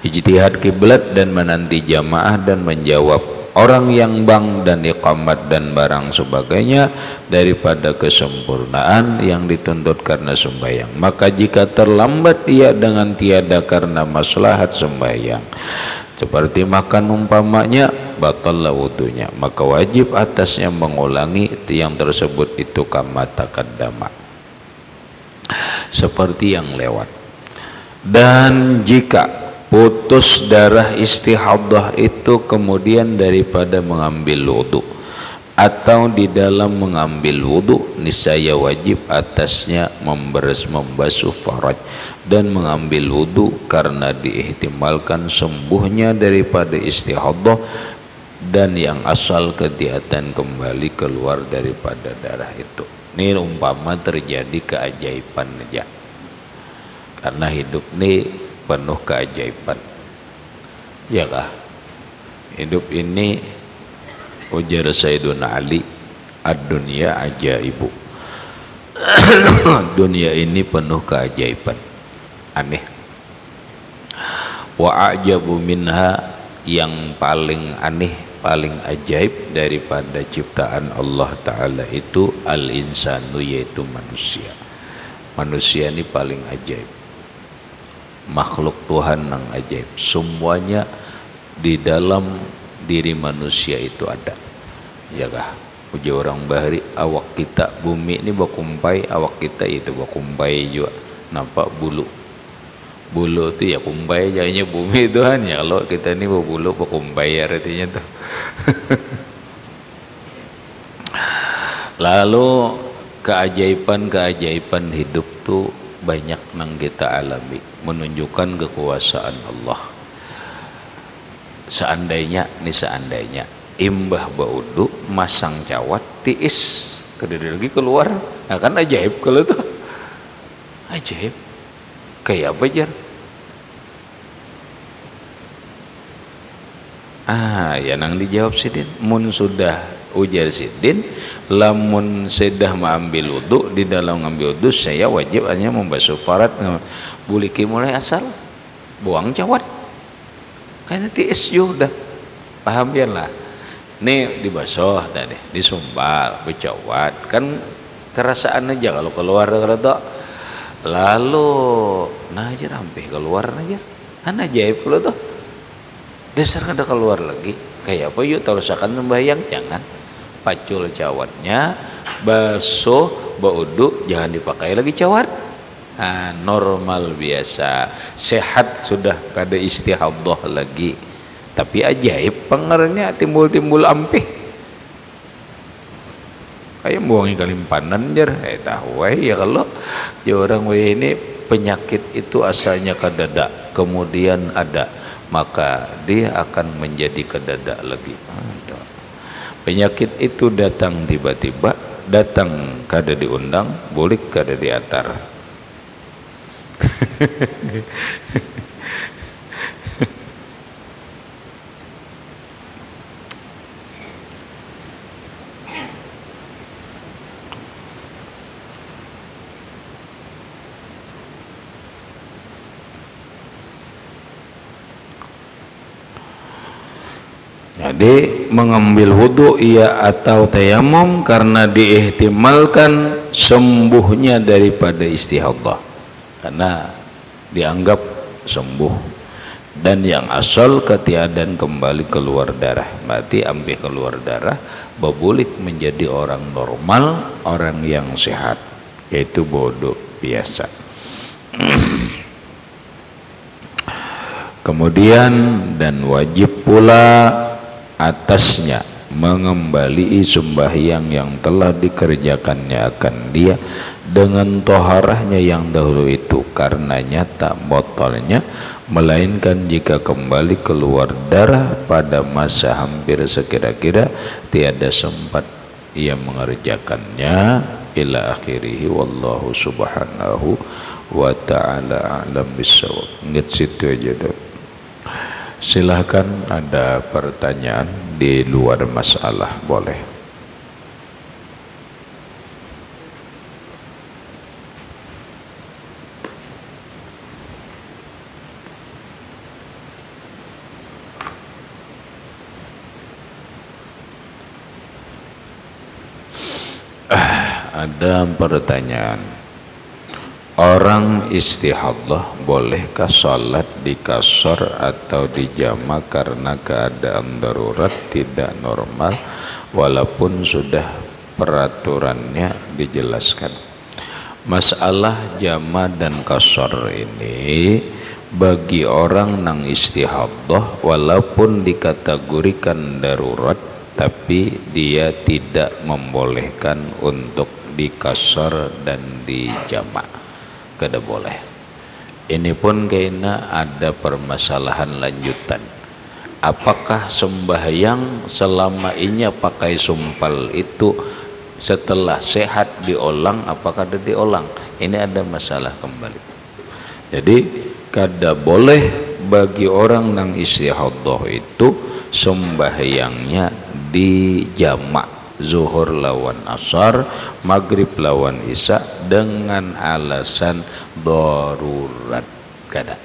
ijtihad kiblat dan menanti jamaah dan menjawab orang yang bang dan iqamat dan barang sebagainya daripada kesempurnaan yang dituntut karena sembahyang. Maka jika terlambat ia dengan tiada karena maslahat sembahyang. Seperti makan umpamanya batallah wudunya. Maka wajib atasnya mengulangi yang tersebut itu kama takaddama seperti yang lewat. Dan jika putus darah istihadah itu kemudian daripada mengambil wudhu atau di dalam mengambil wudhu niscaya wajib atasnya memberes membasuh faraj. Dan mengambil wudhu karena diihtimalkan sembuhnya daripada istihadah. Dan yang asal kegiatan kembali keluar daripada darah itu. Ini umpama terjadi keajaiban aja. Karena hidup ini penuh keajaiban. Ya kah? Hidup ini ujar Sayyiduna Ali ad-dunya ajaibu. Dunia ini penuh keajaiban. Aneh. Wa ajabu minha yang paling aneh paling ajaib daripada ciptaan Allah Ta'ala itu al-insanu yaitu manusia. Manusia ini paling ajaib makhluk Tuhan yang ajaib. Semuanya di dalam diri manusia itu ada. Ya kah? Uji orang bahari awak kita bumi ini bakumpai awak kita itu bakumpai juga. Nampak bulu. Bulu itu ya kumbai jadinya bumi itu hanya kalau kita ini bulu bawa kumbai artinya tuh. Lalu keajaiban-keajaiban hidup tuh banyak nang kita alami menunjukkan kekuasaan Allah. Seandainya nih seandainya imbah baudu masang cawat tiis kediri lagi keluar. Nah kan ajaib kalau tuh ajaib. Kayak apa jar ah ya nang dijawab sidin. Mun sudah ujar sidin lamun sedah mengambil wudhu di dalam ngambil wudhu saya wajib hanya membasuh farat buliki mulai asal buang cawat. Karena tiis sudah paham lah. Ini dibasuh tadi disumbal bercawat. Kan kerasaan aja kalau keluar kereta lalu nah aja rampih keluar aja. Kan ajaib lo tuh. Dasar kada keluar lagi. Kayak apa yuk terusakan membayang jangan pacul cawatnya basuh baudu jangan dipakai lagi cawat. Nah, normal biasa. Sehat sudah kada istihadah lagi. Tapi ajaib pengernya timbul-timbul ampih. Kayak buangin kalimpanan jar eh tahu ya kalau ya orang ini penyakit itu asalnya kadada kemudian ada maka dia akan menjadi kedadak lagi penyakit itu datang tiba-tiba datang kada diundang boleh kada diatar Jadi mengambil wudhu ia atau tayamum karena diihtimalkan sembuhnya daripada istihadah. Karena dianggap sembuh. Dan yang asal ketiadaan kembali keluar darah. Berarti ambil keluar darah berbulik menjadi orang normal orang yang sehat. Yaitu bodoh biasa. Kemudian dan wajib pula atasnya mengembali sembahyang yang telah dikerjakannya akan dia dengan toharahnya yang dahulu itu karena nyata botolnya melainkan jika kembali keluar darah pada masa hampir sekira-kira tiada sempat ia mengerjakannya. Ila akhirih wallahu subhanahu wa ta'ala alam bisawab ngit situ aja dok silahkan ada pertanyaan di luar masalah boleh. Ah, ada pertanyaan Orang istihadah bolehkah sholat di kasor atau di jama karena keadaan darurat tidak normal walaupun sudah peraturannya dijelaskan. Masalah jama dan kasor ini bagi orang nang istihadah walaupun dikategorikan darurat tapi dia tidak membolehkan untuk di kasor dan di jamaah kada boleh. Ini pun kayaknya ada permasalahan lanjutan. Apakah sembahyang selama ini pakai sumpal itu setelah sehat diolang apakah ada diolang? Ini ada masalah kembali. Jadi kada boleh bagi orang yang istihadah itu sembahyangnya di jamak zuhur lawan asar maghrib lawan isya dengan alasan darurat. Kada.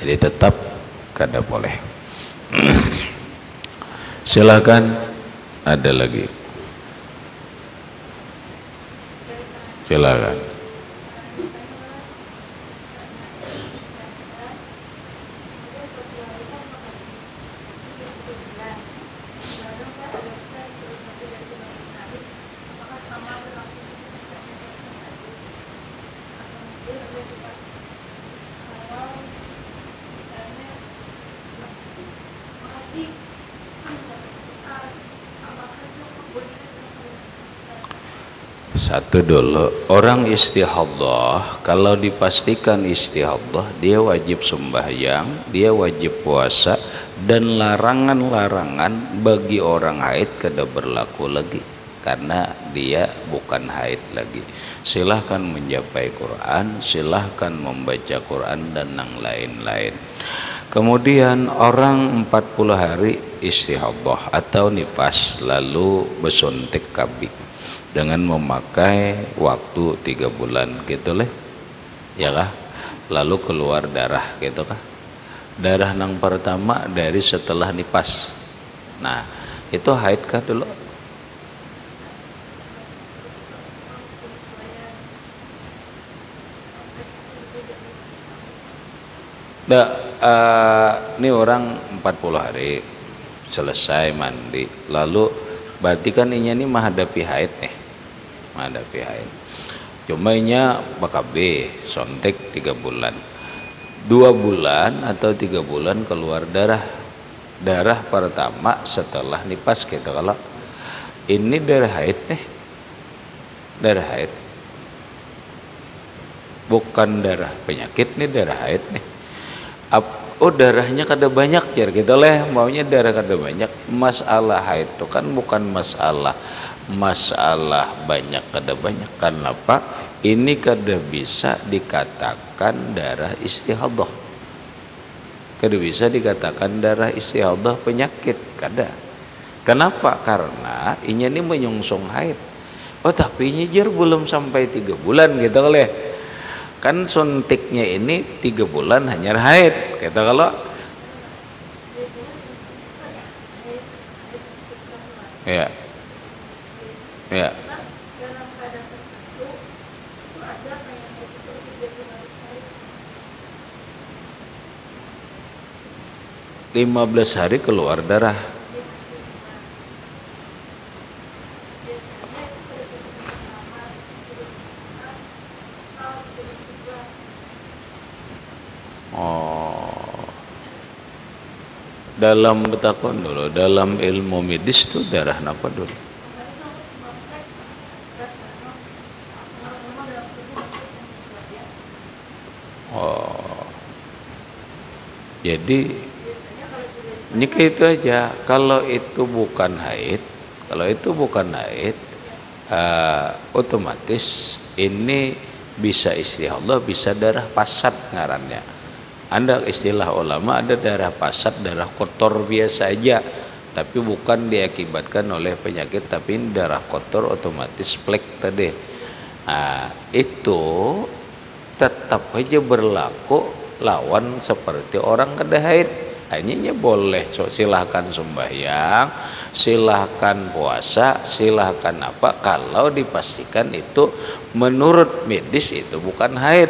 Jadi tetap kada boleh. Silakan ada lagi. Silakan Satu dulu, orang istihadah kalau dipastikan istihadah dia wajib sembahyang, dia wajib puasa dan larangan-larangan bagi orang haid kada berlaku lagi karena dia bukan haid lagi. Silahkan menjapai Quran, silahkan membaca Quran dan yang lain-lain. Kemudian orang 40 hari istihadah atau nifas lalu besuntik kabik dengan memakai waktu tiga bulan gitu leh. Ya kah? Lalu keluar darah gitu kah? Darah yang pertama dari setelah nipas. Nah itu haid kah dulu? Nah, uh, ini orang 40 hari selesai mandi. Lalu berarti kan ini ini menghadapi haid nih haid cuma inya BKB sontek tiga bulan. Dua bulan atau tiga bulan keluar darah darah pertama setelah nipas gitu kalau ini darah haid nih darah haid. Bukan darah penyakit nih darah haid nih. Oh darahnya kada banyak ya gitu leh. Maunya darah kada banyak. Masalah itu kan bukan masalah masalah banyak kada banyak. Kenapa ini kada bisa dikatakan darah istihadah. Kada bisa dikatakan darah istihadah penyakit kada. Kenapa? Karena ini ini menyongsong haid. Oh tapi ini jer belum sampai tiga bulan gitu leh kan suntiknya ini tiga bulan hanya haid kita kalau ya ya. Lima belas hari keluar darah. Dalam betapa dulu dalam ilmu medis itu darah apa dulu jadi ini itu aja. Kalau itu bukan haid kalau itu bukan haid uh, otomatis ini bisa istihadah bisa darah pasat ngarannya. Anda istilah ulama ada darah pasat, darah kotor biasa aja, tapi bukan diakibatkan oleh penyakit, tapi darah kotor otomatis plek tadi. Nah, itu tetap aja berlaku lawan seperti orang kada haid. Hanya boleh so, silahkan sembahyang, silahkan puasa, silahkan apa. Kalau dipastikan itu menurut medis itu bukan haid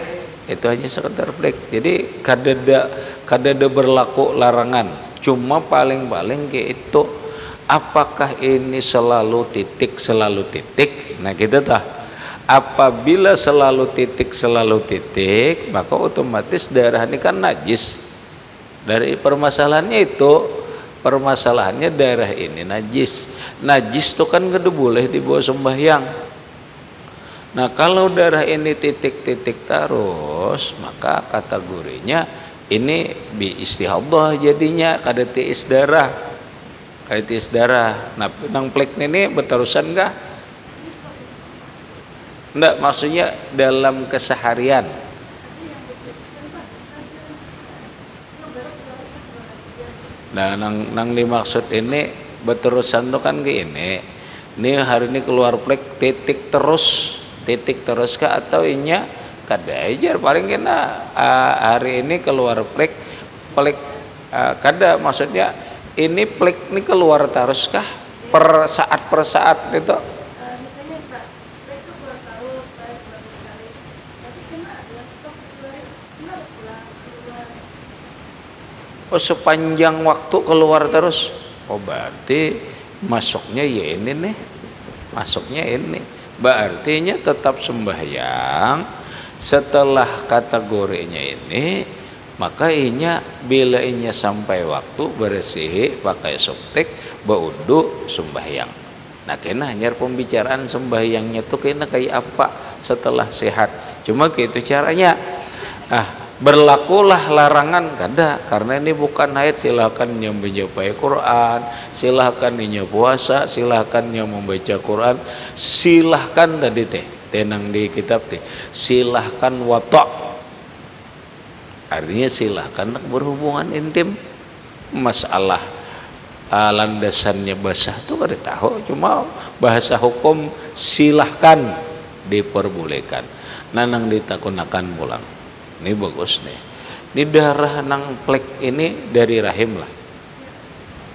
itu hanya sekedar black jadi kadada kadada berlaku larangan. Cuma paling-paling ke itu apakah ini selalu titik selalu titik? Nah kita tahu apabila selalu titik selalu titik maka otomatis darah ini kan najis. Dari permasalahannya itu permasalahannya darah ini najis. Najis itu kan gak boleh dibawa sembahyang. Nah kalau darah ini titik-titik terus maka kategorinya ini bi istihadah jadinya kada tiis darah kada tiis darah nah nang plek ini berterusan enggak enggak maksudnya dalam keseharian. Nah nang nang dimaksud ini berterusan tuh kan ke ini. Ini hari ini keluar plek titik terus. Titik terus kah? Atau inya kada ajar. Paling kena uh, hari ini keluar plek plek uh, kada maksudnya ini plek ini keluar terus kah? Per saat per saat itu Oh sepanjang waktu keluar terus. Oh berarti masuknya ya ini nih. Masuknya ini. Berarti tetap sembahyang setelah kategorinya ini maka inya bila inya sampai waktu bersih pakai suktik baudu sembahyang nah kena hanya pembicaraan sembahyangnya tuh kena kayak apa setelah sehat cuma gitu caranya ah berlakulah larangan kada karena ini bukan haid silahkan yang membaca Quran silahkan yang puasa silahkan yang membaca Quran. Silahkan tadi teh tenang di kitab teh. Silahkan watak. Artinya silahkan berhubungan intim. Masalah uh, landasannya basah itu kada tahu. Cuma bahasa hukum silahkan diperbolehkan. Nanang ditakunakan pulang ini bagus nih. Ini darah nang plek ini dari rahim lah.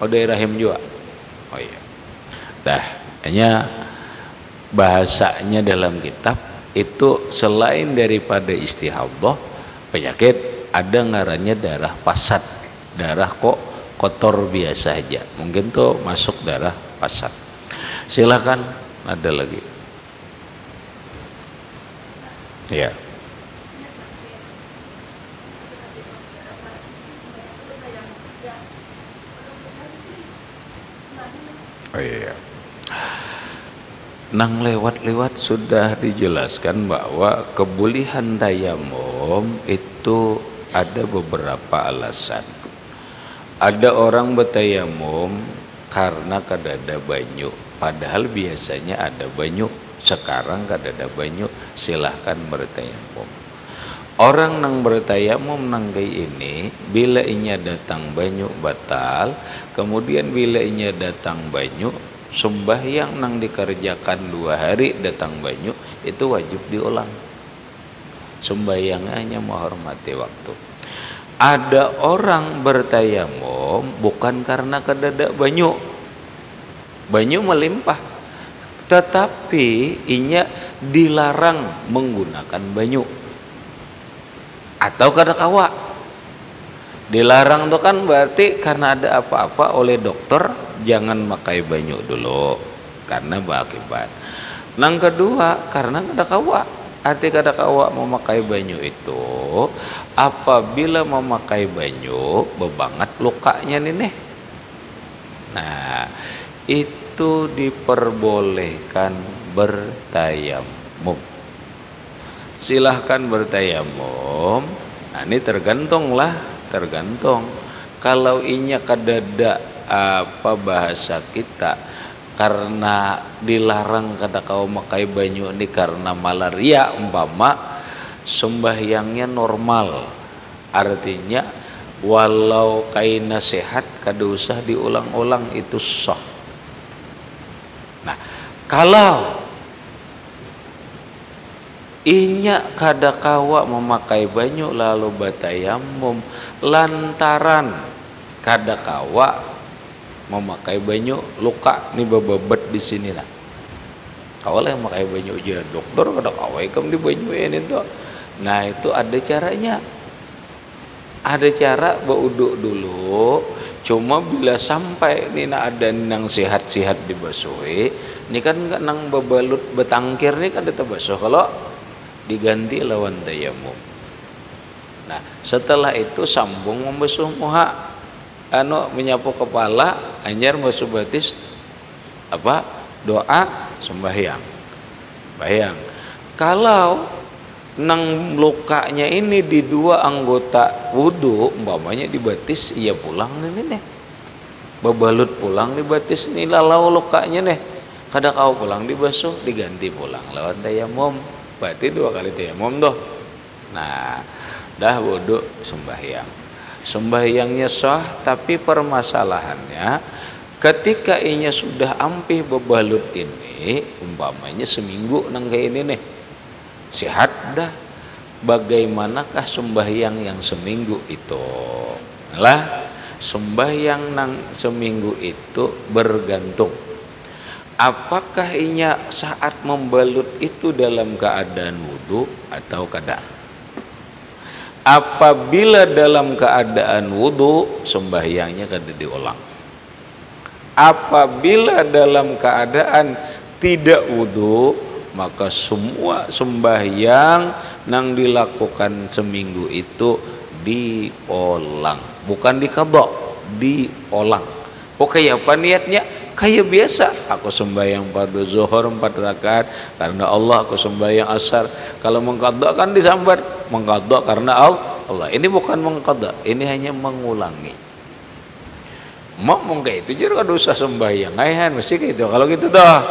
Oh dari rahim juga? Oh iya. Dah hanya bahasanya dalam kitab itu selain daripada istihadah penyakit ada ngarannya darah pasat. Darah kok kotor biasa aja. Mungkin tuh masuk darah pasat. Silakan ada lagi. Ya Oh iya. Nang lewat-lewat sudah dijelaskan bahwa kebulihan tayamum itu ada beberapa alasan. Ada orang bertayamum karena kadada banyu, padahal biasanya ada banyu. Sekarang kadada banyu, silahkan bertayamum. Orang nang bertayamum nanggai ini bila inya datang banyu batal, kemudian bila inya datang banyu sembahyang nang dikerjakan dua hari datang banyu itu wajib diulang. Sembahyang hanya menghormati waktu. Ada orang bertayamum bukan karena kedadak banyu. Banyu melimpah. Tetapi inya dilarang menggunakan banyu atau kada kawa dilarang itu kan berarti karena ada apa-apa oleh dokter jangan pakai banyu dulu karena berakibat. Nang kedua karena kada kawa arti kada kawa memakai banyu itu apabila memakai banyu bebangat lukanya nih. Nah itu diperbolehkan bertayamum silahkan bertayamum. Nah ini tergantung lah tergantung. Kalau inya kadada apa bahasa kita karena dilarang kata kau makai banyu ini karena malaria umpama sembahyangnya normal. Artinya walau kaina sehat kada usah diulang-ulang itu sah. Nah kalau Inya kadakawa memakai banyu lalu batayamum lantaran kadakawa memakai banyu luka nih bababet di sini lah. Awal yang memakai banyu aja dokter kadakawa ikam di banyu ini tuh. Nah itu ada caranya. Ada cara beuduk dulu. Cuma bila sampai nina ada nang sehat-sehat dibasuhi, ini kan nang bebalut betangkir nih kan tetap basuh. Kalau diganti lawan tayamum. Nah setelah itu sambung membasuh muha anu menyapu kepala anjar membasuh batis apa doa sembahyang. Bayang kalau nang lukanya ini di dua anggota wudhu umpamanya di batis iya pulang nih nih bebalut pulang di batis nih lukanya nih. Kada kau pulang dibasuh diganti pulang lawan tayamum berarti dua kali tayamum doh nah dah wudhu sembahyang. Sembahyangnya sah tapi permasalahannya ketika inya sudah ampih bebalut ini umpamanya seminggu nang kayak ini nih sehat dah. Bagaimanakah sembahyang yang seminggu itu? Lah sembahyang nang seminggu itu bergantung apakah inya saat membalut itu dalam keadaan wudhu atau kada? Apabila dalam keadaan wudhu sembahyangnya kada diulang. Apabila dalam keadaan tidak wudhu maka semua sembahyang nang dilakukan seminggu itu diolang. Bukan dikabok diolang. Kayak apa niatnya kayak biasa. Aku sembahyang pada zuhur empat rakaat karena Allah aku sembahyang asar. Kalau mengkodok kan disambar. Mengkodok karena Allah. Ini bukan mengkodok ini hanya mengulangi. Mau mungkin itu jadi kada usah sembahyang. Ayahan mesti gitu kalau gitu dah.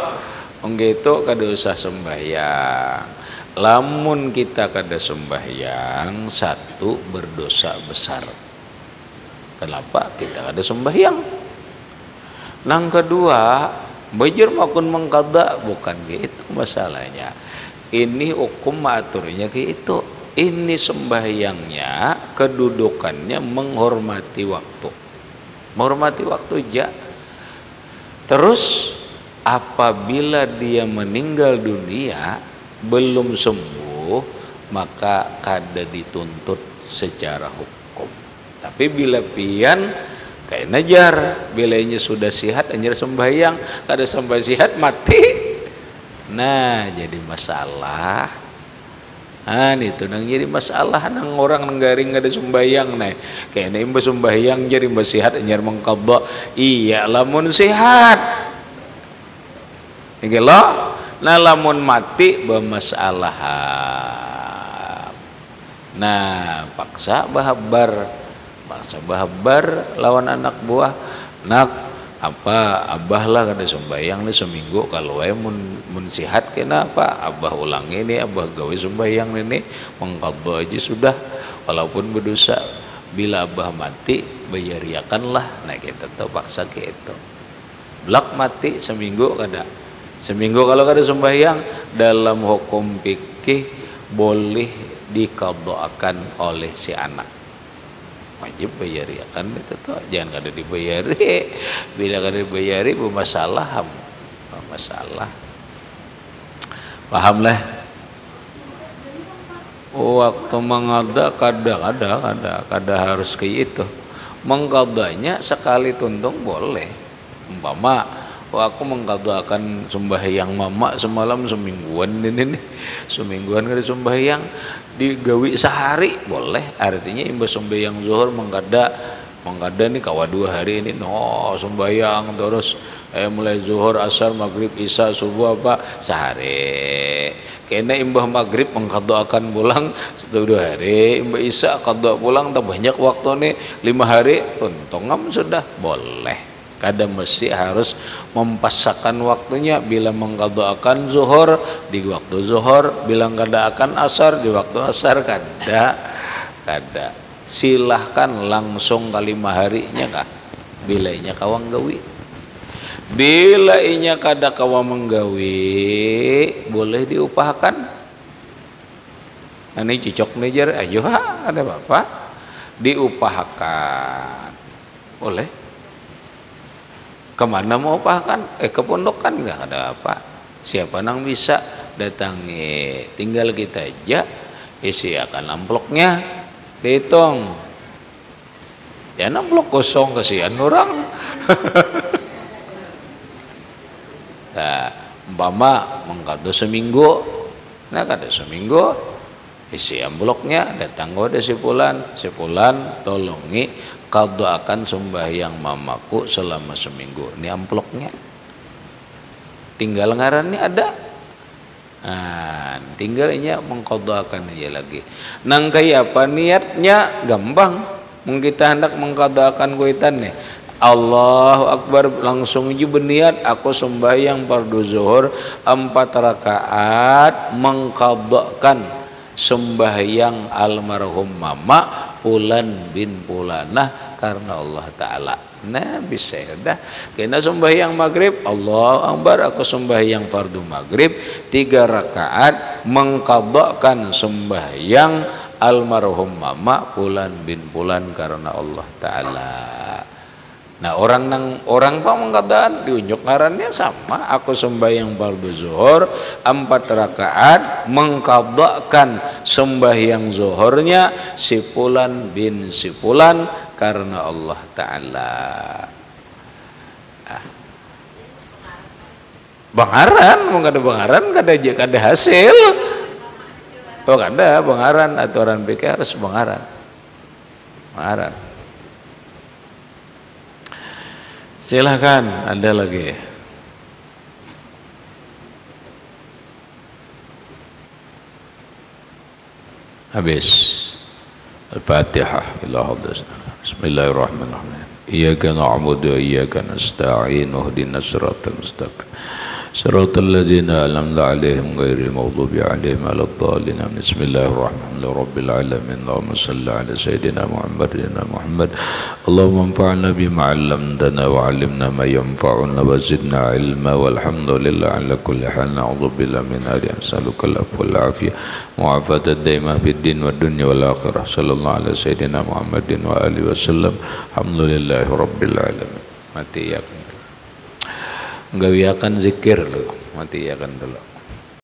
Mungkin itu kada usah sembahyang. Lamun kita kada sembahyang satu berdosa besar. Kenapa kita kada sembahyang nang kedua bajir makun mengkada bukan gitu masalahnya. Ini hukum aturnya itu ini sembahyangnya kedudukannya menghormati waktu. Menghormati waktu ja. Terus apabila dia meninggal dunia belum sembuh maka kada dituntut secara hukum. Tapi bila pian kayak najar bila ini sudah sihat anjir sembahyang. Kada sampai sihat mati. Nah jadi masalah. Ah itu nang jadi masalah. Nang orang nang garing ada sembahyang nih. Kayak imba sembahyang jadi imba sihat anjir mengkabak. Iya lamun sihat. Iki lo? Nah lamun mati bermasalah. Nah paksa bahabar paksa bahabar lawan anak buah. Nak apa abah lah kada sembahyang nih seminggu kalau ayah mun, mun sihat kena apa abah ulang ini abah gawe sembahyang ini mengkabah aja sudah walaupun berdosa. Bila abah mati bayariakanlah nah kita tahu paksa itu. Blak mati seminggu kada Seminggu kalau ada sembahyang dalam hukum fikih boleh dikadoakan oleh si anak. Wajib bayari akan itu tuh jangan kada dibayari. Bila kada dibayari bermasalah, bermasalah. Paham lah? Waktu mengada kadang ada kada kada harus kayak itu. Mengkadanya sekali tuntung boleh. Umpama Wah, aku mengkatakan sembahyang mama semalam semingguan ini nih. Semingguan kali sembahyang digawi sehari. Boleh. Artinya imbas sembahyang zuhur mengkada mengkada nih kawa dua hari ini. No sembahyang terus. Eh mulai zuhur asar maghrib isya subuh apa? Sehari. Kena imbah maghrib mengkadoakan pulang satu dua hari. Imbah isya kadoa pulang tak banyak waktu nih lima hari tuntungam sudah. Boleh kada mesti harus mempassakan waktunya. Bila mengkadoakan zuhur di waktu zuhur. Bila akan asar di waktu asar. Kada kada silahkan langsung kalima harinya kah? Bila inya kawang gawi. Bila inya kada kawa menggawi boleh diupahkan. Ini cocok nejar ayo ada bapak diupahkan. Boleh ke mana mau apa kan eh ke pondokan nggak ada apa. Siapa nang bisa datangi? Tinggal kita aja. Isi akan amploknya dihitung. Ya amplok kosong kasihan orang. Nah umpama mengkado seminggu. Nah kada seminggu. Isi amploknya datang gue sepulan sepulan tolongi kau doakan sembahyang mamaku selama seminggu. Ini amplopnya. Tinggal ngarannya ada. Nah, tinggalnya mengkodoakan aja lagi. Nang kayak apa niatnya? Gampang mungkin kita hendak mengkodoakan kuitan nih Allahu Akbar. Langsung aja berniat aku sembahyang fardu zuhur empat rakaat mengkodokkan sembahyang almarhum mama Pulan bin Pulanah karena Allah Ta'ala. Nah bisa dah kena sembahyang maghrib Allah Akbar aku sembahyang fardu maghrib tiga rakaat mengkabakkan sembahyang almarhum mama Pulan bin Pulan karena Allah Ta'ala Nah orang nang orang pak mengatakan diunjuk ngarannya sama. Aku sembahyang fardu zuhur empat rakaat mengkabakkan sembahyang zuhurnya si Fulan bin si Fulan karena Allah Taala. Ah. Bangaran, mau ada bangaran, kada ada hasil. Oh kada bangaran aturan PK harus bangaran. Bangaran. Silahkan, ada lagi. Habis. Al-Fatihah. Bismillahirrahmanirrahim. Iyaka na'budu wa iyaka nasta'in. Uhdina siratal mustaqim. صراط الذين أنعمت عليهم غير المغضوب عليهم ولا الضالين. بسم الله الرحمن الرحيم رب العالمين. اللهم صل على سيدنا محمد محمد. اللهم انفعنا بما علمتنا وعلمنا ما ينفعنا وزدنا علما. والحمد لله على كل حال. نعوذ بالله من أن نسألك العفو والعافية. معافاة الدائمة في الدين والدنيا والآخرة. صلى الله على سيدنا محمد وآله وسلم. الحمد لله رب العالمين. mati ya gawiakan zikir lo mati ya kan dulu